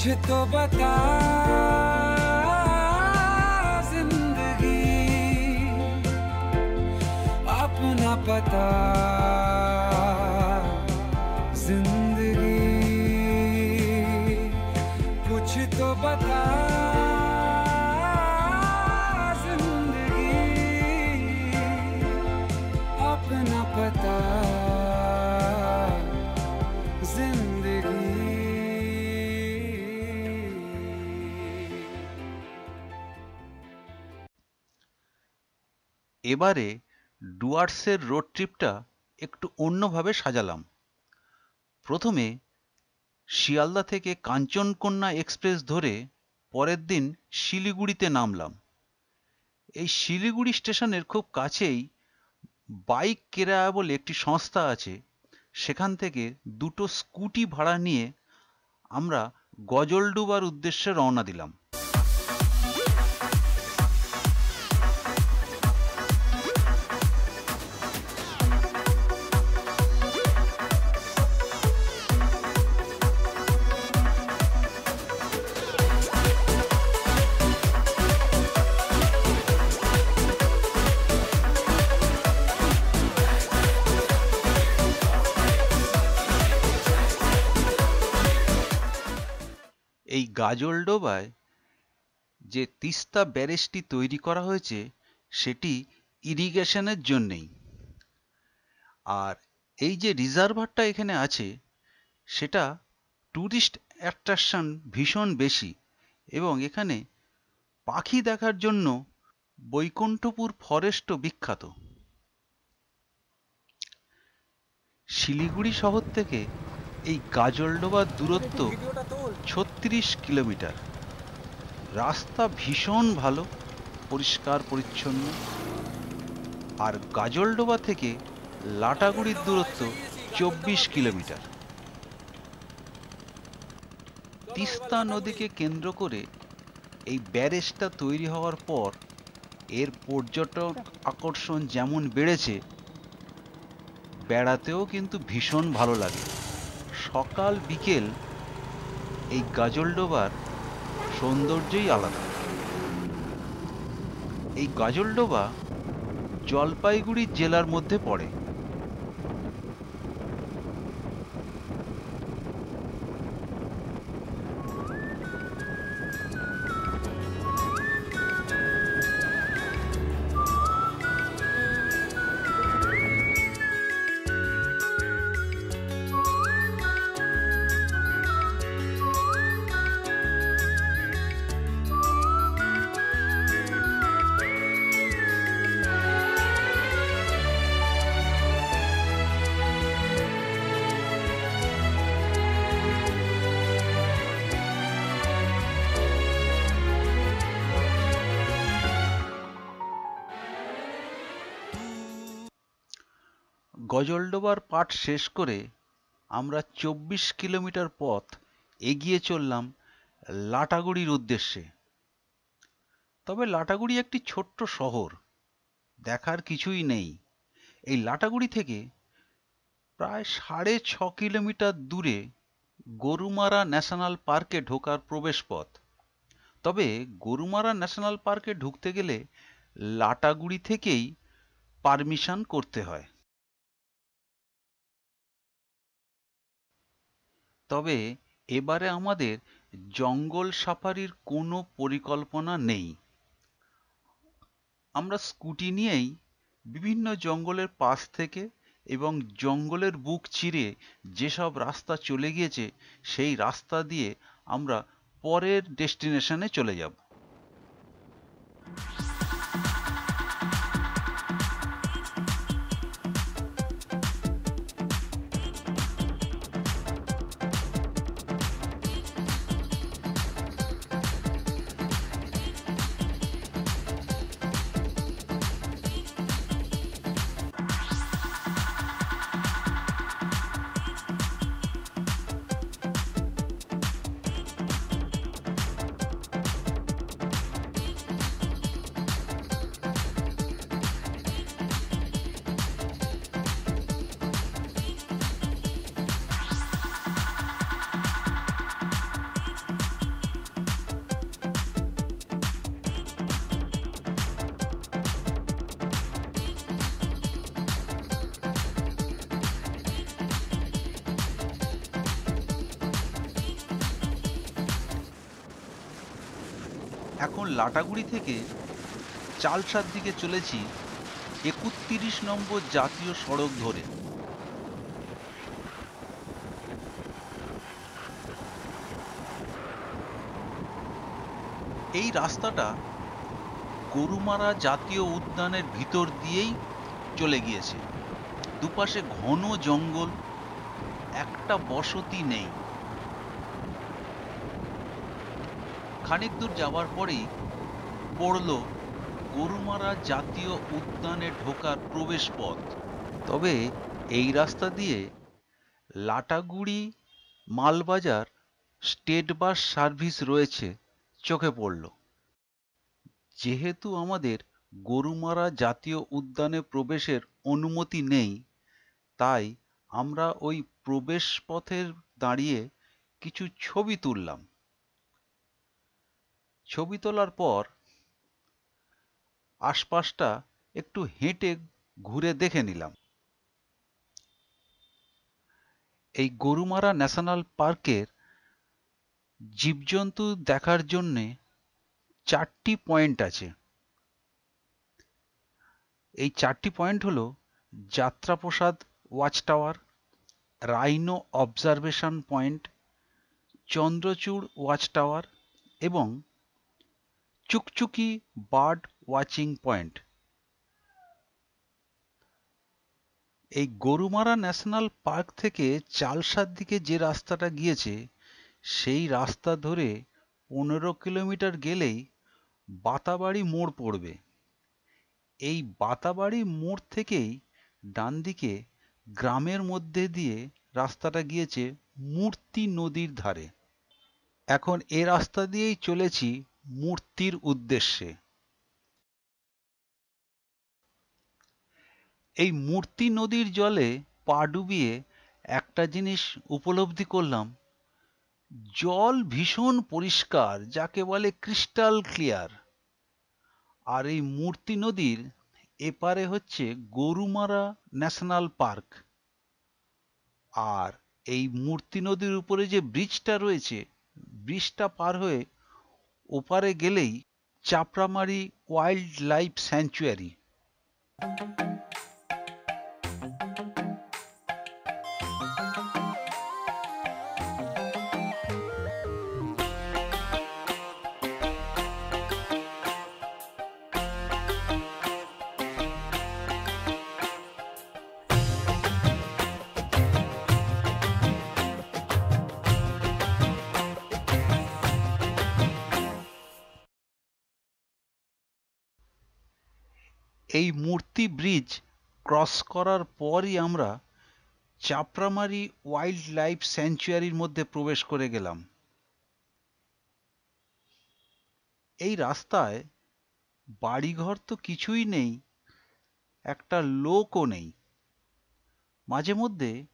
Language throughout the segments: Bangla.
कुछ तो बता ज़िंदगी। अपना पता এবারে ডুয়ার্সের রোড ট্রিপটা একটু অন্যভাবে সাজালাম। প্রথমে শিয়ালদা থেকে কাঞ্চনকন্যা এক্সপ্রেস ধরে পরের দিন শিলিগুড়িতে নামলাম। এই শিলিগুড়ি স্টেশনের খুব কাছেই বাইক কেরায়া বলে একটি সংস্থা আছে। সেখান থেকে দুটো স্কুটি ভাড়া নিয়ে আমরা গজলডুবার উদ্দেশ্যে রওনা দিলাম। এই গাজলডোবায় যে তিস্তা ব্যারেজটি তৈরি করা হয়েছে, সেটি ইরিগেশনের জন্যেই। আর এই যে রিজার্ভারটা এখানে আছে, সেটা ট্যুরিস্ট অ্যাট্রাকশন ভীষণ বেশি এবং এখানে পাখি দেখার জন্য বৈকুণ্ঠপুর ফরেস্টও বিখ্যাত। শিলিগুড়ি শহর থেকে এই গাজলডোবার দূরত্ব ছত্রিশ কিলোমিটার। রাস্তা ভীষণ ভালো, পরিষ্কার, পরিচ্ছন্ন। আর গাজলডোবা থেকে লাটাগুড়ির দূরত্ব চব্বিশ কিলোমিটার। তিস্তা নদীকে কেন্দ্র করে এই ব্যারেজটা তৈরি হওয়ার পর এর পর্যটক আকর্ষণ যেমন বেড়েছে, বেড়াতেও কিন্তু ভীষণ ভালো লাগে। সকাল, বিকেল এই গাজলডোবার সৌন্দর্যই আলাদা। এই গাজলডোবা জলপাইগুড়ি জেলার মধ্যে পড়ে। গজলডোবার পাঠ শেষ করে আমরা চব্বিশ কিলোমিটার পথ এগিয়ে চললাম লাটাগুড়ির উদ্দেশ্যে। তবে লাটাগুড়ি একটি ছোট্ট শহর, দেখার কিছুই নেই। এই লাটাগুড়ি থেকে প্রায় সাড়ে ছ কিলোমিটার দূরে গরুমারা ন্যাশনাল পার্কে ঢোকার প্রবেশপথ। তবে গরুমারা ন্যাশনাল পার্কে ঢুকতে গেলে লাটাগুড়ি থেকেই পারমিশন করতে হয়। তবে এবারে আমাদের জঙ্গল সাফারির কোনো পরিকল্পনা নেই। আমরা স্কুটি নিয়েই বিভিন্ন জঙ্গলের পাশ থেকে এবং জঙ্গলের বুক চিরে যেসব রাস্তা চলে গিয়েছে, সেই রাস্তা দিয়ে আমরা পরের ডেস্টিনেশনে চলে যাব। এখন লাটাগুড়ি থেকে চালসার দিকে চলেছি একত্রিশ নম্বর জাতীয় সড়ক ধরে। এই রাস্তাটা গরুমারা জাতীয় উদ্যানের ভিতর দিয়েই চলে গিয়েছে। দুপাশে ঘন জঙ্গল, একটা বসতি নেই। খানিক দূর যাওয়ার পরেই পড়ল গরুমারা জাতীয় উদ্যানে ঢোকার প্রবেশ পথ তবে এই রাস্তা দিয়ে Lataguri Malbazar state bus service রয়েছে, চোখে পড়ল। যেহেতু আমাদের গরুমারা জাতীয় উদ্যানে প্রবেশের অনুমতি নেই, তাই আমরা ওই প্রবেশ পথের দাঁড়িয়ে কিছু ছবি তুললাম। ছবি তোলার পর আশপাশটা একটু হেঁটে ঘুরে দেখে নিলাম। এই গরুমারা ন্যাশনাল পার্কের জীবজন্তু দেখার জন্যে চারটি পয়েন্ট আছে। এই চারটি পয়েন্ট হলো Jatraprasad watch tower rhino observation point, Chandrachur watch tower এবং চুকচুকি বার্ড ওয়াচিং পয়েন্ট। এই গরুমারা ন্যাশনাল পার্ক থেকে চালসার দিকে যে রাস্তাটা গিয়েছে, সেই রাস্তা ধরে পনেরো কিলোমিটার গেলেই বাতাবাড়ি মোড় পড়বে। এই বাতাবাড়ি মোড় থেকেই ডান দিকে গ্রামের মধ্যে দিয়ে রাস্তাটা গিয়েছে মূর্তি নদীর ধারে। এখন এ রাস্তা দিয়েই চলেছি মূর্তির উদ্দেশ্যে। এই মূর্তি নদীর জলে পা ডুবিয়ে একটা জিনিস উপলব্ধি করলাম। জল ভীষণ পরিষ্কার, যাকে বলে ক্রিস্টাল ক্লিয়ার। আর এই মূর্তি নদীর এপারে হচ্ছে গরুমারা ন্যাশনাল পার্ক। আর এই মূর্তি নদীর উপরে যে ব্রিজটা রয়েছে, ব্রিজটা পার হয়ে ওপারে গেলেই Chapramari wildlife sanctuary Murti bridge cross করার পরই আমরা চাপড়ামারি ওয়াইল্ড লাইফ স্যাংচুয়ারির মধ্যে প্রবেশ করে গেলাম। এই রাস্তায় বাড়িঘর তো কিছুই নেই, একটা লোকও নেই। মাঝে মধ্যে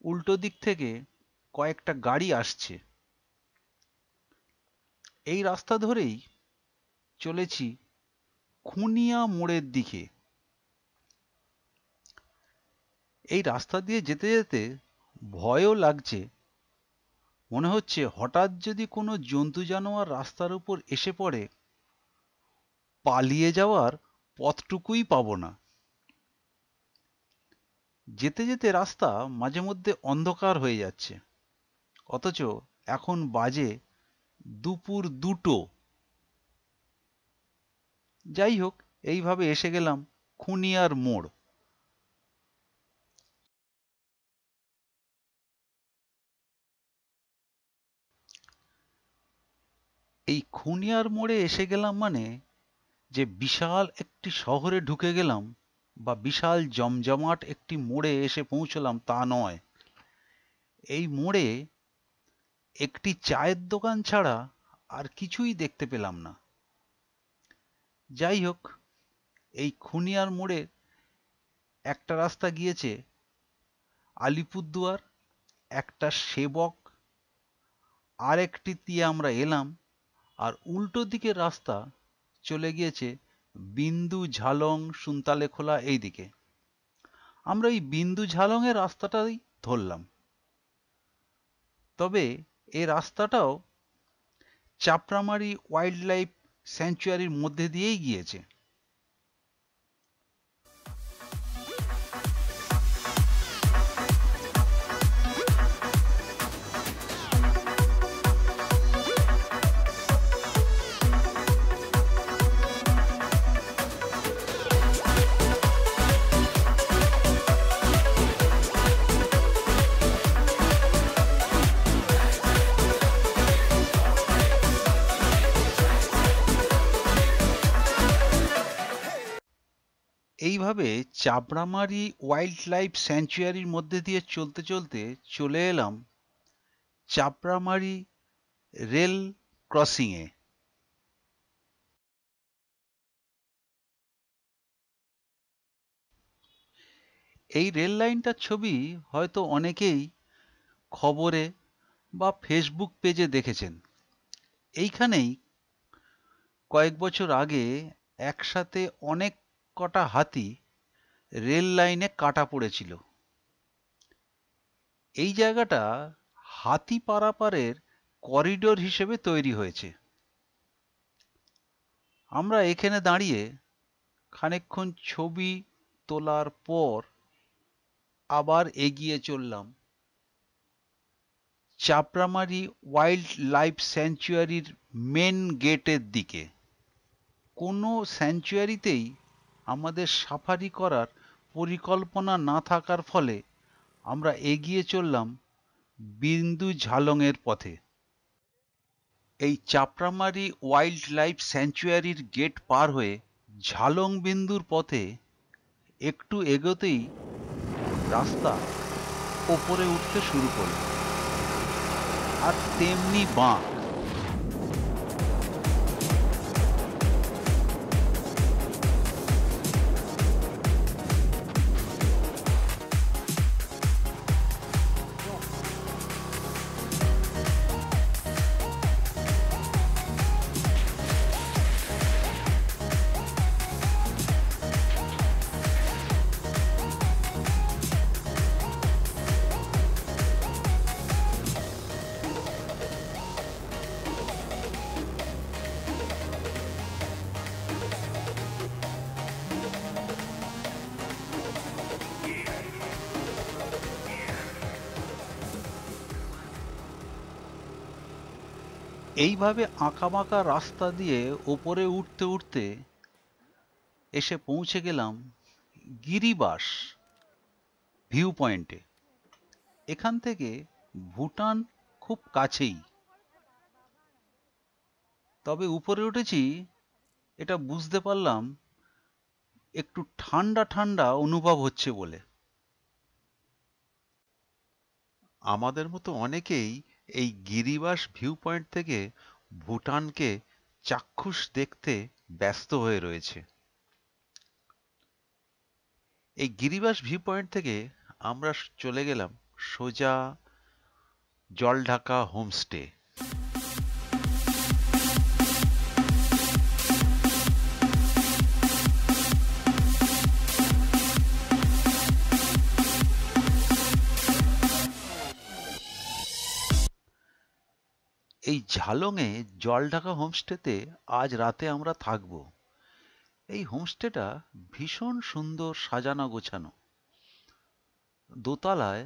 উল্টো দিক থেকে কয়েকটা গাড়ি আসছে। এই রাস্তা ধরেই চলেছি খুনিয়া মোড়ের দিকে। এই রাস্তা দিয়ে যেতে যেতে ভয়ও লাগছে। মনে হচ্ছে হঠাৎ যদি কোনো জন্তু জানোয়ার রাস্তার উপর এসে পড়ে, পালিয়ে যাওয়ার পথটুকুই পাবো না। যেতে যেতে রাস্তা মাঝে মধ্যে অন্ধকার হয়ে যাচ্ছে। অথচ এখন বাজে দুপুর দুটো। যাই হোক, এইভাবে এসে গেলাম খুনিয়ার মোড়। এই খুনিয়ার মোড়ে এসে গেলাম মানে যে বিশাল একটি শহরে ঢুকে গেলাম বা বিশাল জমজমাট একটি মোড়ে এসে পৌঁছলাম তা নয়। এই মোড়ে একটি চায়ের দোকান ছাড়া আর কিছুই দেখতে পেলাম না। যাই হোক এই খুনিয়ার মোড়ে একটা রাস্তা গিয়েছে, আলিপুরদুয়ার, একটা সেবক আর একটি দিয়ে আমরা এলাম। আর উল্টো দিকের রাস্তা চলে গিয়েছে বিন্দু ঝালং সুন্তালে খোলা এই দিকে। আমরা এই বিন্দু ঝালংয়ের রাস্তাটাই ধরলাম। তবে এ রাস্তাটাও চাপড়ামারি ওয়াইল্ড লাইফ স্যাংচুয়ারির মধ্যে দিয়েই গিয়েছে। এইভাবে চাপড়ামারি ওয়াইল্ড লাইফ স্যাংচুয়ারির মধ্যে দিয়ে চলতে চলতে চলে এলাম চাপড়ামারি রেল ক্রসিংয়ে এই রেল লাইনটার ছবি হয়তো অনেকেই খবরে বা ফেসবুক পেজে দেখেছেন। এইখানেই কয়েক বছর আগে একসাথে অনেক কটা হাতি রেল লাইনে কাটা পড়েছিল। এই জায়গাটা হাতি পারাপারের করিডোর হিসেবে তৈরি হয়েছে। আমরা এখানে দাঁড়িয়ে খানিকক্ষণ ছবি তোলার পর আবার এগিয়ে চললাম। চাপড়ামারি ওয়াইল্ড লাইফ স্যাংচুয়ারির মেন গেটের দিকে। কোনো স্যাংচুয়ারিতেই আমাদের সাফারি করার পরিকল্পনা না থাকার ফলে আমরা এগিয়ে চললাম বিন্দু ঝালংয়ের পথে। এই চাপড়ামারি ওয়াইল্ড লাইফ স্যাংচুয়ারির গেট পার হয়ে ঝালং বিন্দুর পথে একটু এগোতেই রাস্তা ওপরে উঠতে শুরু করল। আর তেমনি বাঁক এইভাবে আঁকাবাঁকা রাস্তা দিয়ে ওপরে উঠতে উঠতে এসে পৌঁছে গেলাম গিরিবাস ভিউ পয়েন্টে এখান থেকে ভুটান খুব কাছেই। তবে উপরে উঠেছি, এটা বুঝতে পারলাম, একটু ঠান্ডা ঠান্ডা অনুভব হচ্ছে বলে। আমাদের মতো অনেকেই এই গিরিবাস ভিউ পয়েন্ট থেকে ভুটানকে চাক্ষুষ দেখতে ব্যস্ত হয়ে রয়েছে। এই গিরিবাস ভিউ পয়েন্ট থেকে আমরা চলে গেলাম সোজা জল ঢাকা হোমস্টে। এই ঝালংয়ে জলঢাকা হোমস্টেতে আজ রাতে আমরা থাকব। এই হোমস্টেটা ভীষণ সুন্দর সাজানো গোছানো। দোতলায়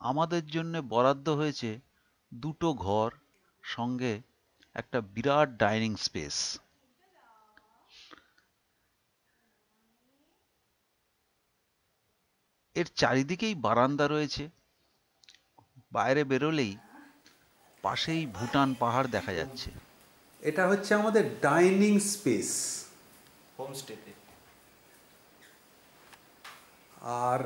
আমাদের জন্য বরাদ্দ হয়েছে দুটো ঘর, সঙ্গে একটা বিরাট ডাইনিং স্পেস। এর চারিদিকেই বারান্দা রয়েছে। বাইরে বেরোলেই পাশেই ভুটান পাহাড় দেখা যাচ্ছে। এটা হচ্ছে আমাদের ডাইনিং স্পেস। হোমস্টেতে আর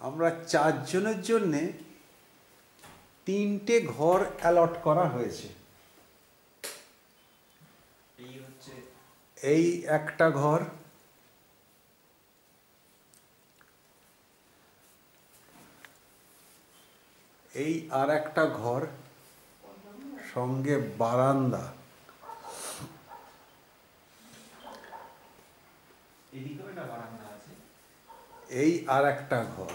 আমরা চারজনের জন্যে তিনটে ঘর অ্যালট করা হয়েছে। এই এই একটা ঘর এই আর একটা ঘর সঙ্গে বারান্দা। এই আর একটা ঘর।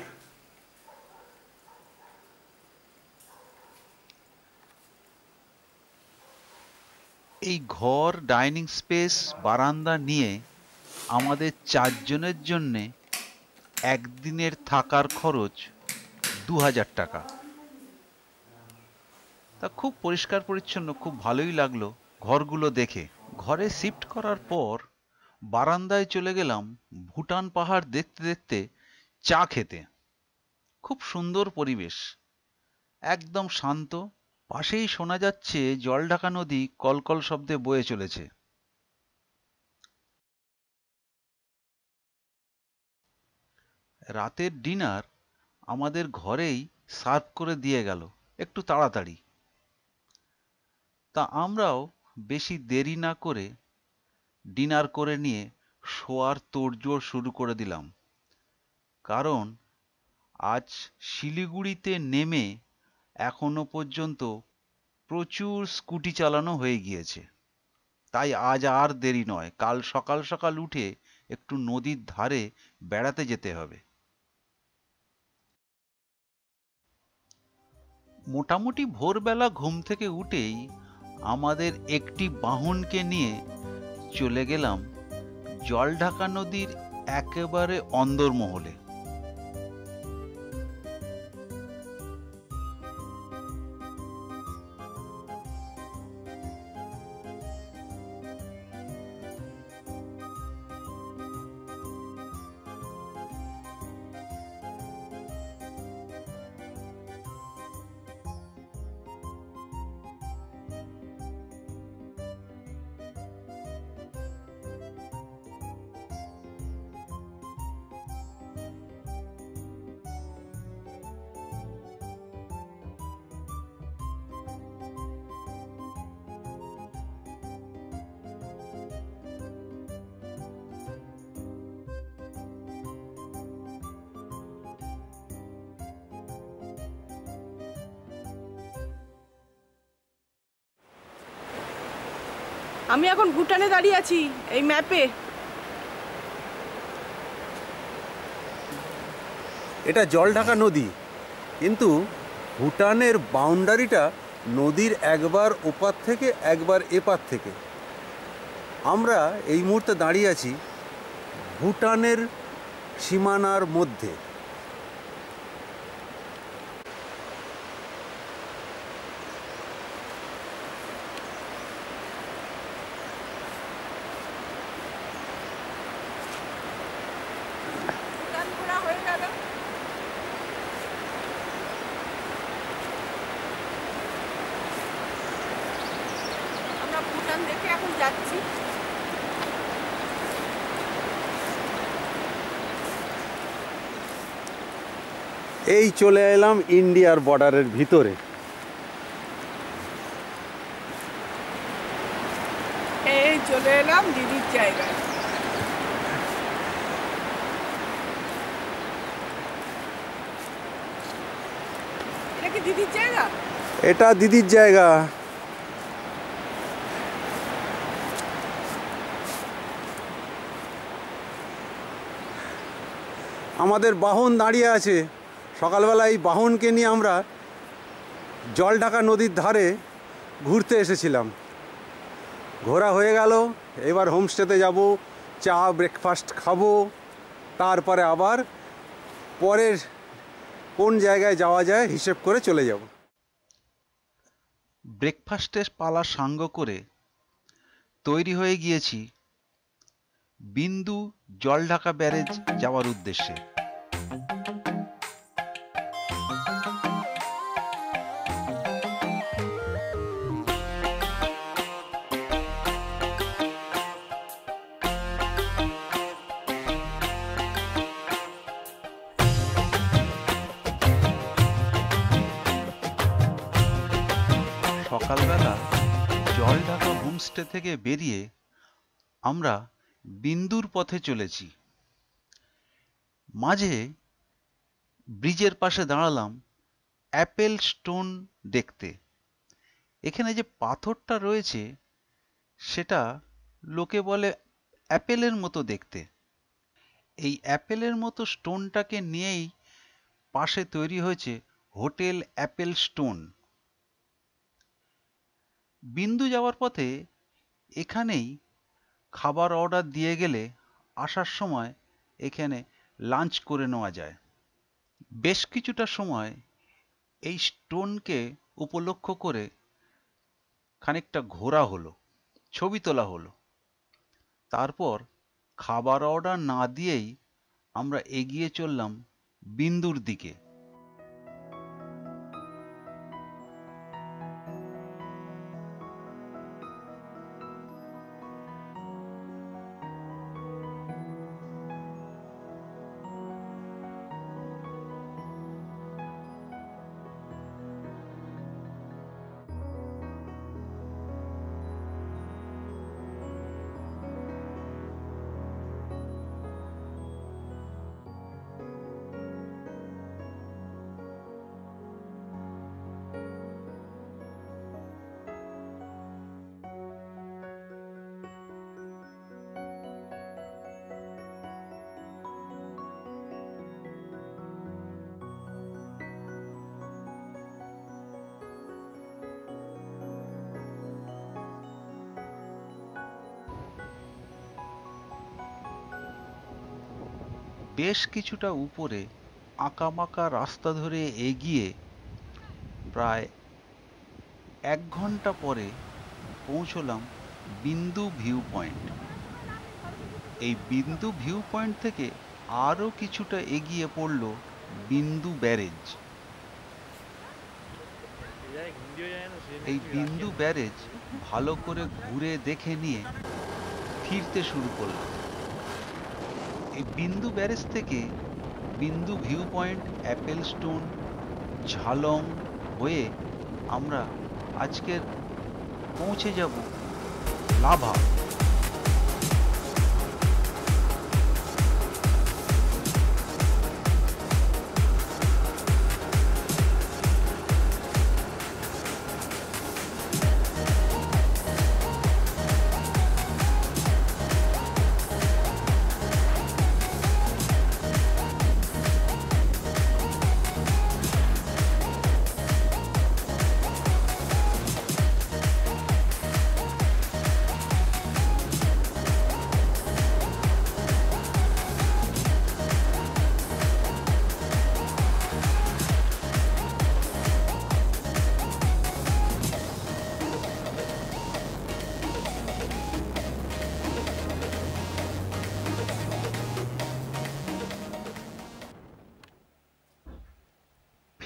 এই ঘর ডাইনিং স্পেস বারান্দা নিয়ে আমাদের চারজনের জন্যে একদিনের থাকার খরচ দু হাজার টাকা। তা খুব পরিষ্কার পরিচ্ছন্ন, খুব ভালোই লাগল ঘরগুলো দেখে। ঘরে শিফট করার পর বারান্দায় চলে গেলাম ভুটান পাহাড় দেখতে দেখতে চা খেতে। খুব সুন্দর পরিবেশ, একদম শান্ত। পাশেই শোনা যাচ্ছে জলঢাকা নদী কলকল শব্দে বয়ে চলেছে। রাতের ডিনার আমাদের ঘরেই সার্ভ করে দিয়ে গেল, একটু তাড়াতাড়ি। তা আমরাও বেশি দেরি না করে ডিনার করে নিয়ে শোয়ার তোড়জোড় শুরু করে দিলাম। কারণ আজ শিলিগুড়িতে নেমে এখনও পর্যন্ত প্রচুর স্কুটি চালানো হয়ে গিয়েছে। তাই আজ আর দেরি নয়, কাল সকাল সকাল উঠে একটু নদীর ধারে বেড়াতে যেতে হবে। মোটামুটি ভোরবেলা ঘুম থেকে উঠেই আমাদের একটি বাহনকে নিয়ে চলে গেলাম জলঢাকা নদীর একেবারে অন্দরমহলে। আমি এখন ভুটানে দাঁড়িয়ে আছি, এই ম্যাপে। এটা জলঢাকা নদী। কিন্তু ভুটানের বাউন্ডারিটা নদীর একবার ওপার থেকে একবার এপার থেকে। আমরা এই মুহূর্তে দাঁড়িয়ে আছি ভুটানের সীমানার মধ্যে ভুটান ঘোরা হয়ে গেল আমরা ভুটান দেখে এখন যাচ্ছি এই চলে এলাম ইন্ডিয়ার বর্ডারের ভিতরে। এই চলে এলাম দিদির জায়গায়। দিদির জায়গা? এটা দিদির জায়গা। আমাদের বাহন দাঁড়িয়ে আছে। সকালবেলা এই বাহনকে নিয়ে আমরা জলঢাকা নদীর ধারে ঘুরতে এসেছিলাম। ঘোরা হয়ে গেল, এবার হোমস্টেতে যাব, চা, ব্রেকফাস্ট খাব, তারপরে আবার পরের কোন জায়গায় যাওয়া যায় হিসেব করে চলে যাব। ব্রেকফাস্টের পালা সাঙ্গ করে তৈরি হয়ে গিয়েছি বিন্দু জলঢাকা ব্যারেজ যাওয়ার উদ্দেশ্যে। সকালবেলা জলঢাকা হোমস্টে থেকে বেরিয়ে আমরা বিন্দুর পথে চলেছি। মাঝে ব্রিজের পাশে দাঁড়ালাম অ্যাপেল স্টোন দেখতে। এখানে যে পাথরটা রয়েছে, সেটা লোকে বলে অ্যাপেলের মতো দেখতে। এই অ্যাপেলের মতো স্টোনটাকে নিয়েই পাশে তৈরি হয়েছে হোটেল অ্যাপেল স্টোন। বিন্দু যাওয়ার পথে এখানেই খাবার অর্ডার দিয়ে গেলে আসার সময় এখানে লাঞ্চ করে নেওয়া যায়। বেশ কিছুটা সময় এই স্টোনকে উপলক্ষ করে খানিকটা ঘোরা হলো, ছবি তোলা হলো। তারপর খাবার অর্ডার না দিয়েই আমরা এগিয়ে চললাম বিন্দুর দিকে। বেশ কিছুটা উপরে আঁকামাকা রাস্তা ধরে এগিয়ে প্রায় এক ঘণ্টা পরে পৌঁছলাম বিন্দু ভিউ পয়েন্ট। এই বিন্দু ভিউ পয়েন্ট থেকে আরও কিছুটা এগিয়ে পড়ল বিন্দু ব্যারেজ। এই বিন্দু ব্যারেজ ভালো করে ঘুরে দেখে নিয়ে ফিরতে শুরু করলাম। এই বিন্দু ব্যারেজ থেকে Bindu view point apple stone Jhalong হয়ে আমরা আজকের পৌঁছে যাব লাভা।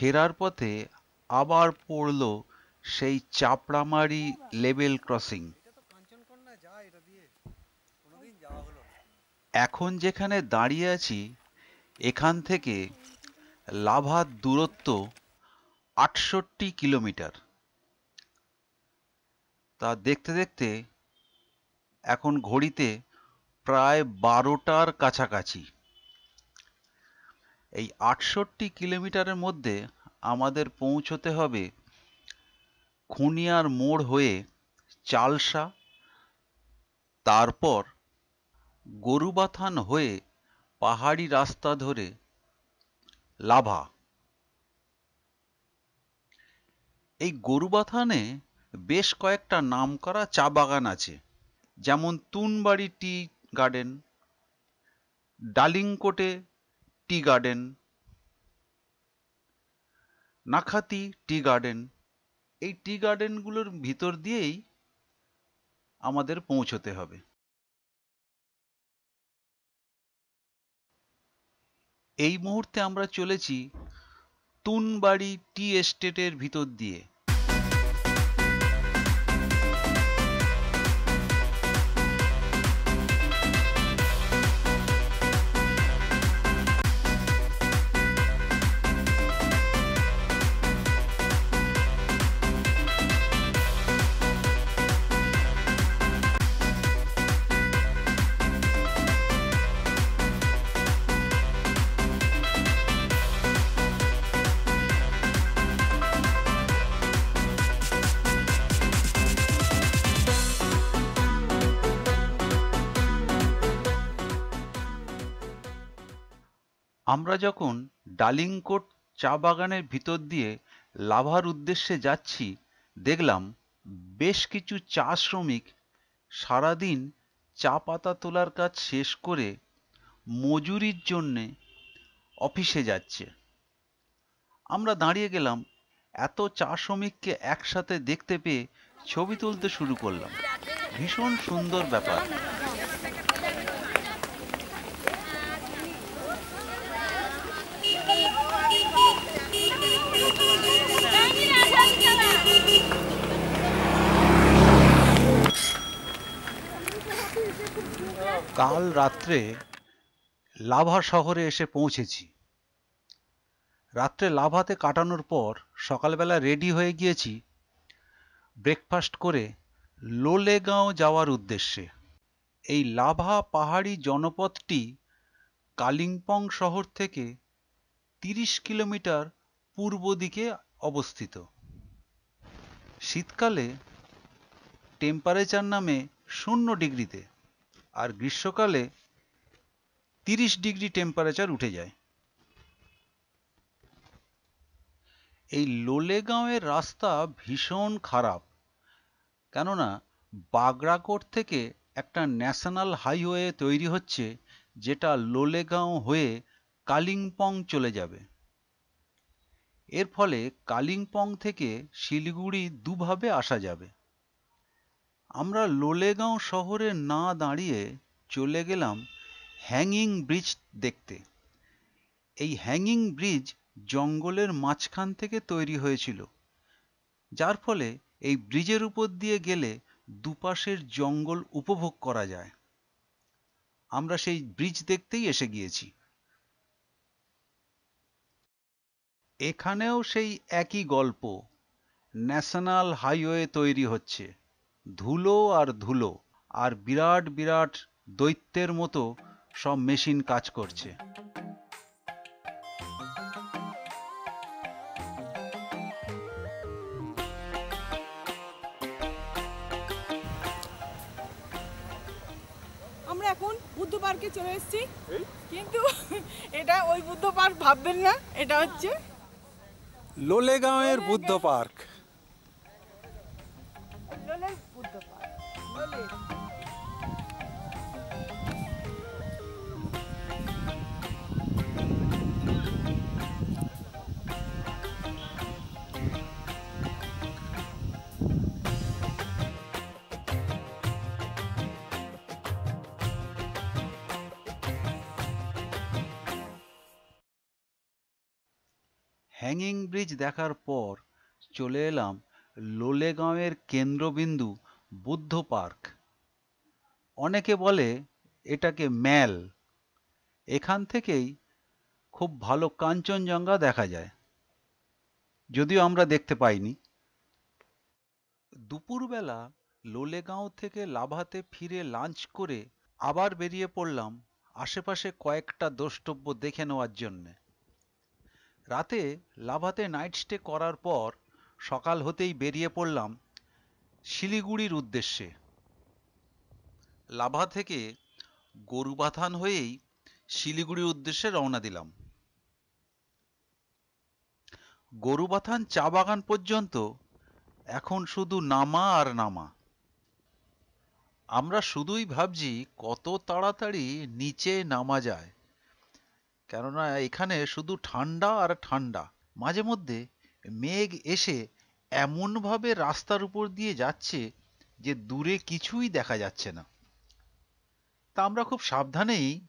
ফেরার পথে আবার পড়ল সেই চাপড়ামারি লেভেল ক্রসিং। এখন যেখানে দাঁড়িয়ে আছি, এখান থেকে লাভার দূরত্ব আটষট্টি কিলোমিটার। তা দেখতে দেখতে এখন ঘড়িতে প্রায় বারোটার কাছাকাছি। এই আটষট্টি কিলোমিটারের মধ্যে আমাদের পৌঁছতে হবে খুনিয়ার মোড় হয়ে চালসা, তারপর গরুবাথান হয়ে পাহাড়ি রাস্তা ধরে লাভা। এই গরুবাথানে বেশ কয়েকটা নামকরা চা বাগান আছে, যেমন Tunbari tea garden Dalingkote tea garden. Nakhati tea garden. এই টি গার্ডেনগুলোর ভিতর দিয়েই আমাদের পৌঁছতে হবে। এই মুহূর্তে আমরা চলেছি তুনবাড়ি টি এস্টেটের ভিতর দিয়ে। আমরা যখন ডালিংকোট চা বাগানের ভিতর দিয়ে লাভার উদ্দেশ্যে যাচ্ছি, দেখলাম বেশ কিছু চা শ্রমিক সারাদিন চা পাতা তোলার কাজ শেষ করে মজুরির জন্যে অফিসে যাচ্ছে। আমরা দাঁড়িয়ে গেলাম, এত চা শ্রমিককে একসাথে দেখতে পেয়ে ছবি তুলতে শুরু করলাম। ভীষণ সুন্দর ব্যাপার। কাল রাত্রে লাভা শহরে এসে পৌঁছেছি। রাত্রে লাভাতে কাটানোর পর সকালবেলা রেডি হয়ে গিয়েছি ব্রেকফাস্ট করে লোলেগাঁও যাওয়ার উদ্দেশ্যে। এই লাভা পাহাড়ি জনপদটি কালিম্পং শহর থেকে তিরিশ কিলোমিটার পূর্ব দিকে অবস্থিত। শীতকালে টেম্পারেচার নামে শূন্য ডিগ্রিতে। আর গ্রীষ্মকালে তিরিশ ডিগ্রি টেম্পারেচার উঠে যায়। এই লোলেগাঁওয়ের রাস্তা ভীষণ খারাপ, কেননা বাগরাকোট থেকে একটা ন্যাশনাল হাইওয়ে তৈরি হচ্ছে যেটা লোলেগাঁও হয়ে কালিম্পং চলে যাবে। এর ফলে কালিম্পং থেকে শিলিগুড়ি দুভাবে আসা যাবে। আমরা লোলেগাঁও শহরে না দাঁড়িয়ে চলে গেলাম হ্যাঙ্গিং ব্রিজ দেখতে। এই হ্যাঙ্গিং ব্রিজ জঙ্গলের মাঝখান থেকে তৈরি হয়েছিল, যার ফলে এই ব্রিজের উপর দিয়ে গেলে দুপাশের জঙ্গল উপভোগ করা যায়। আমরা সেই ব্রিজ দেখতেই এসে গিয়েছি। এখানেও সেই একই গল্প, ন্যাশনাল হাইওয়ে তৈরি হচ্ছে। ধুলো আর ধুলো আর বিরাট বিরাট দৈত্যের মতো সব মেশিন কাজ করছে। আমরা এখন বুদ্ধ পার্কে চলে এসেছি। কিন্তু এটা ওই বুদ্ধ পার্ক ভাববেন না এটা হচ্ছে লোলেগাঁওয়ের বুদ্ধ পার্ক। হ্যাঙ্গিং ব্রিজ দেখার পর চলে এলাম লোলেগাঁওয়ের কেন্দ্রবিন্দু বুদ্ধ পার্ক। অনেকে বলে এটাকে ম্যাল। এখান থেকেই খুব ভালো কাঞ্চনজঙ্ঘা দেখা যায়। যদিও আমরা দেখতে পাইনি। দুপুরবেলা লোলেগাঁও থেকে লাভাতে ফিরে লাঞ্চ করে আবার বেরিয়ে পড়লাম আশেপাশে কয়েকটা দ্রষ্টব্য দেখে নেওয়ার জন্যে। রাতে লাভাতে নাইট স্টে করার পর সকাল হতেই বেরিয়ে পড়লাম শিলিগুড়ির উদ্দেশ্যে। লাভা থেকে গরুবাথান হয়েই শিলিগুড়ির উদ্দেশ্যে রওনা দিলাম। গরুবাথান চা বাগান পর্যন্ত এখন শুধু নামা আর নামা। আমরা শুধুই ভাবছি কত তাড়াতাড়ি নিচে নামা যায়। কেননা এখানে শুধু ঠান্ডা আর ঠান্ডা। মাঝে মধ্যে মেঘ এসে এমনভাবে রাস্তার উপর দিয়ে যাচ্ছে যে দূরে কিছুই দেখা যাচ্ছে না। তা আমরা খুব সাবধানেই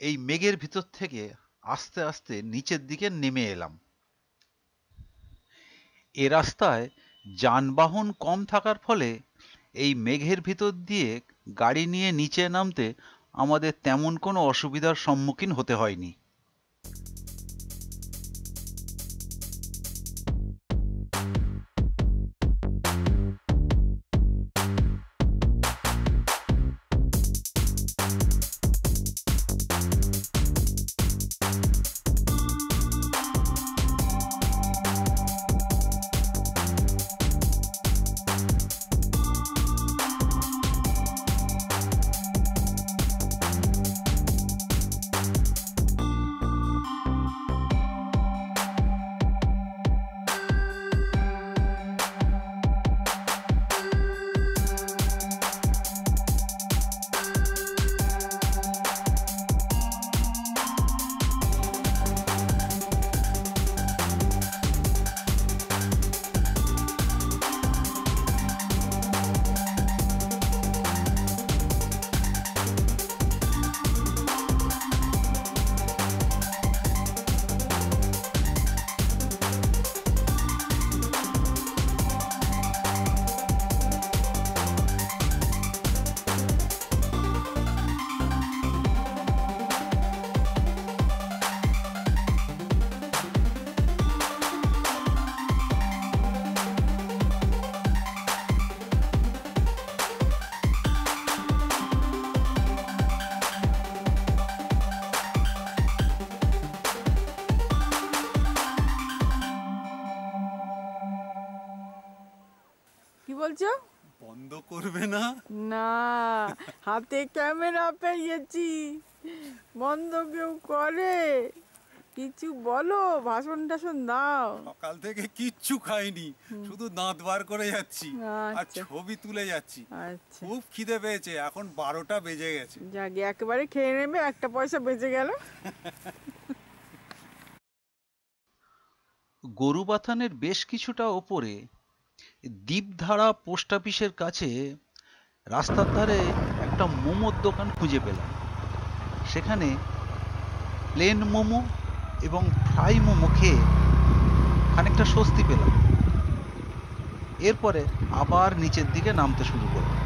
এই মেঘের ভিতর থেকে আস্তে আস্তে নিচের দিকে নেমে এলাম। এ রাস্তায় যানবাহন কম থাকার ফলে এই মেঘের ভিতর দিয়ে গাড়ি নিয়ে নিচে নামতে আমাদের তেমন কোনো অসুবিধার সম্মুখীন হতে হয়নি। বলছো? বন্ধ করবে না? না হাতে ক্যামেরা পেয়েছি। বন্ধ কেউ করে। কিছু বলো ভাষণ টাষণ দাও। সকাল থেকে কিচ্ছু খাইনি শুধু দাঁত বার করে যাচ্ছি আর আচ্ছা। ছবি তুলে যাচ্ছি। আচ্ছা। খুব খিদে পেয়েছে এখন বারোটা বেজে গেছে। যাকে একেবারে খেয়ে নেবে একটা পয়সা বেঁচে গেল। গরুবাথানের বেশ কিছুটা ওপরে দ্বীপধারা পোস্ট অফিসের কাছে রাস্তার ধারে একটা মোমোর দোকান খুঁজে পেলাম। সেখানে প্লেন মোমো এবং ফ্রাই মোমো খেয়ে খানিকটা স্বস্তি পেলাম। এরপরে আবার নিচের দিকে নামতে শুরু করলাম।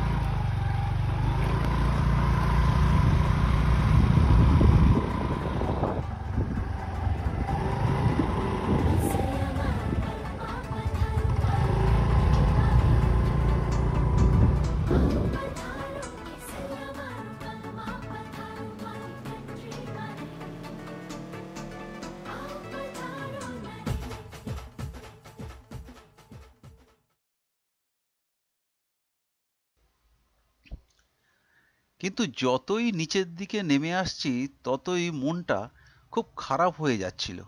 কিন্তু যতই নিচের দিকে নেমে আসছি, ততই মনটা খুব খারাপ হয়ে যাচ্ছিল।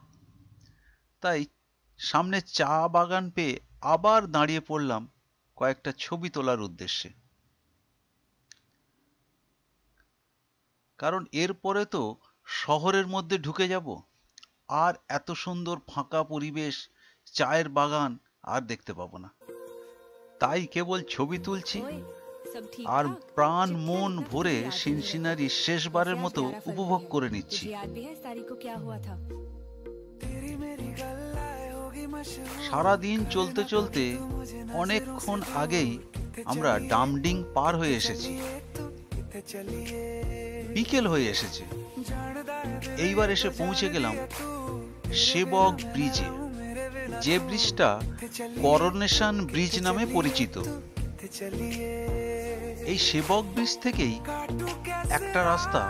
তাই সামনে চা বাগান পেয়ে আবার দাঁড়িয়ে পড়লাম কয়েকটা ছবি তোলার উদ্দেশ্যে। কারণ এরপরে তো শহরের মধ্যে ঢুকে যাব। আর এত সুন্দর ফাঁকা পরিবেশ, চায়ের বাগান আর দেখতে পাবো না। তাই কেবল ছবি তুলছি। আর প্রাণ মন ভরে সিনসিনারি শেষবারের মতো উপভোগ করে নিচ্ছি। সারা দিন চলতে চলতে অনেকক্ষণ আগেই আমরা ডামডিং পার হয়ে এসেছি। বিকেল হয়ে এসেছে। এইবার এসে পৌঁছে গেলাম সেবক ব্রিজে। যে ব্রিজটা করোনেশন ব্রিজ নামে পরিচিত। এই সেবক ব্রিজ থেকেই একটা রাস্তা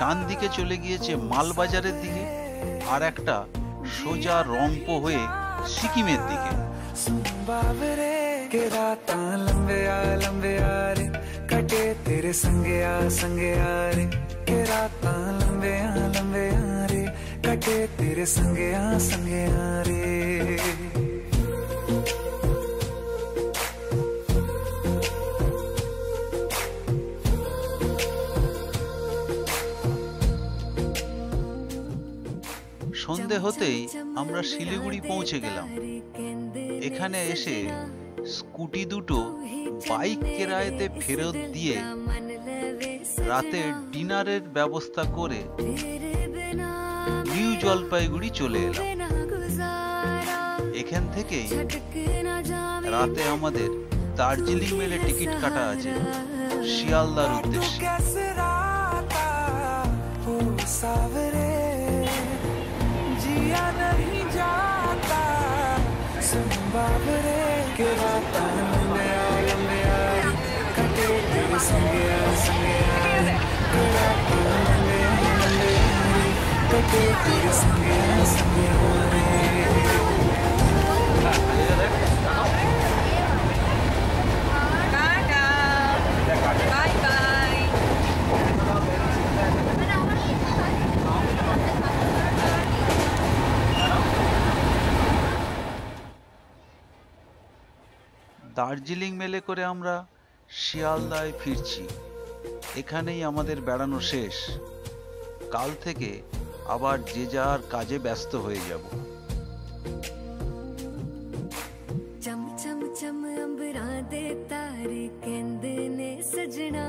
ডান দিকে চলে গিয়েছে মালবাজারের দিকে আর একটা সোজা রংপো হয়ে সিকিমের দিকে बाबरे के रातां लंबे आ लंबे आ रे कटे तेरे संगे आ संगे आ रे के रातां लंबे आ लंबे आ रे कटे तेरे संगे आ संगे आ रे হতেই আমরা শিলিগুড়ি পৌঁছে গেলাম। এখানে এসে স্কুটি দুটো বাইক কেরায়েতে ফেরত দিয়ে রাতে ডিনারের ব্যবস্থা করে নিউ জলপাইগুড়ি চলে এলাম। এখান থেকেই রাতে আমাদের দার্জিলিং মেলে টিকিট কাটা আছে শিয়ালদার উদ্দেশ্যে। कैसे राता ओ सावरे जिया नहीं जाता सुन बाबरे के रातां लंबे आ लंबे आ रे कटे तेरे संगे आ संगे आ रे के रातां लंबे आ लंबे आ रे कटे तेरे संगे आ संगे आ रे বাই দার্জিলিং মেলে করে আমরা শিয়ালদায় ফিরছি এখানেই আমাদের বেড়ানো শেষ কাল থেকে আবার যে যার কাজে ব্যস্ত হয়ে যাব ਚਮ ਚਮ ਚਮ ਅੰਬਰਾਂ ਦੇ ਤਾਰੇ ਕਹਿੰਦੇ ਨੇ ਸਜਣਾ